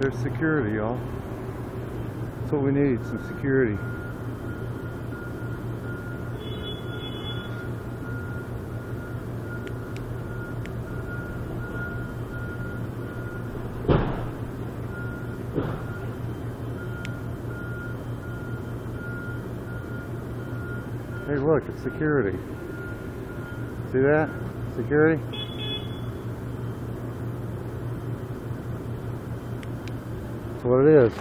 There's security, y'all. That's what we need, some security. Hey, look, it's security. See that? Security? That's what it is.